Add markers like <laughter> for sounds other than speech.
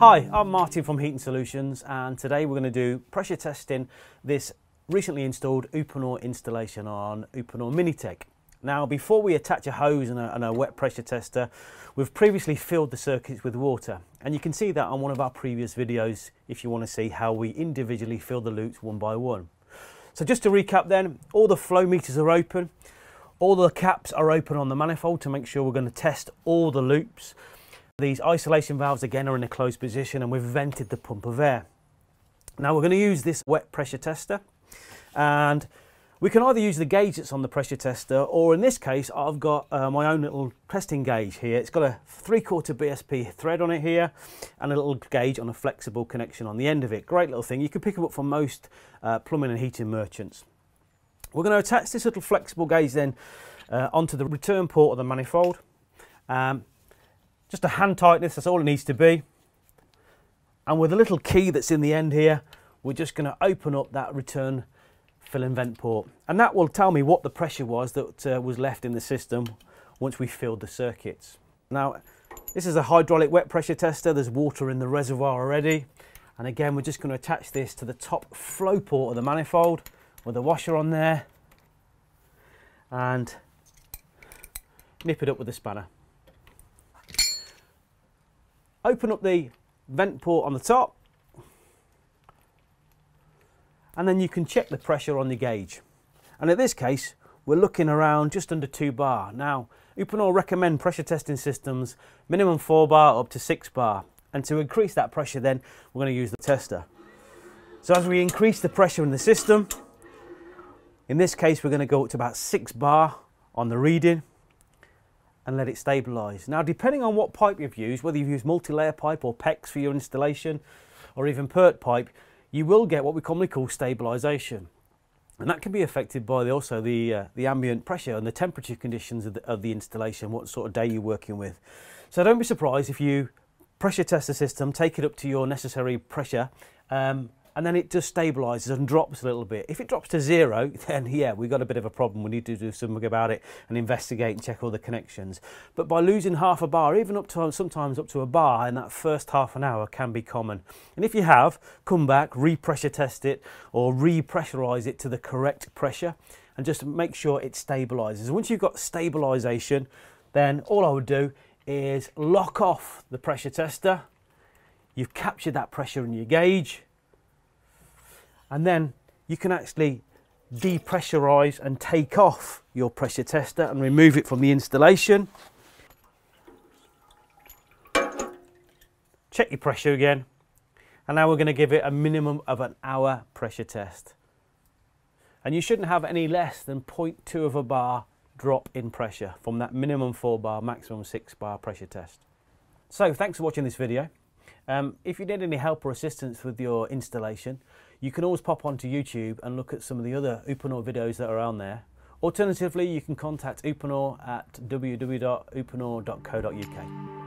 Hi, I'm Martin from Heating Solutions and today we're going to do pressure testing this recently installed Uponor installation on Uponor Minitec. Now before we attach a hose and a, and a, wet pressure tester, we've previously filled the circuits with water and you can see that on one of our previous videos if you want to see how we individually fill the loops one by one. So just to recap then, all the flow meters are open, all the caps are open on the manifold to make sure we're going to test all the loops. These isolation valves again are in a closed position and we've vented the pump of air. Now we're going to use this wet pressure tester and we can either use the gauge that's on the pressure tester or in this case I've got uh, my own little testing gauge here. It's got a three quarter BSP thread on it here and a little gauge on a flexible connection on the end of it. Great little thing. You can pick them up from most uh, plumbing and heating merchants. We're going to attach this little flexible gauge then uh, onto the return port of the manifold. Um, just a hand tightness, that's all it needs to be. And with a little key that's in the end here, we're just going to open up that return fill and vent port. And that will tell me what the pressure was that uh, was left in the system once we filled the circuits. Now, this is a hydraulic wet pressure tester. There's water in the reservoir already. And again, we're just going to attach this to the top flow port of the manifold with a washer on there and nip it up with a spanner. Open up the vent port on the top and then you can check the pressure on the gauge. And in this case, we're looking around just under 2 bar. Now, Uponor recommend pressure testing systems minimum 4 bar up to 6 bar. And to increase that pressure then, we're going to use the tester. So as we increase the pressure in the system, in this case we're going to go up to about 6 bar on the reading and let it stabilise. Now depending on what pipe you've used, whether you've used multi-layer pipe or PEX for your installation or even PERT pipe, you will get what we commonly call stabilisation. And that can be affected by the, also the, uh, the ambient pressure and the temperature conditions of the, of the installation, what sort of day you're working with. So don't be surprised if you pressure test the system, take it up to your necessary pressure, um, and then it just stabilizes and drops a little bit. If it drops to zero, <laughs> then yeah, we've got a bit of a problem. We need to do something about it and investigate and check all the connections. But by losing half a bar, even up to sometimes up to a bar in that first half an hour can be common. And if you have, come back, re-pressure test it or re-pressurize it to the correct pressure and just make sure it stabilizes. Once you've got stabilization, then all I would do is lock off the pressure tester. You've captured that pressure in your gauge and then you can actually depressurize and take off your pressure tester and remove it from the installation. Check your pressure again. And now we're going to give it a minimum of an hour pressure test. And you shouldn't have any less than 0.2 of a bar drop in pressure from that minimum 4 bar, maximum 6 bar pressure test. So thanks for watching this video. Um, if you need any help or assistance with your installation, you can always pop onto YouTube and look at some of the other Uponor videos that are on there. Alternatively, you can contact Uponor at www.uponor.co.uk.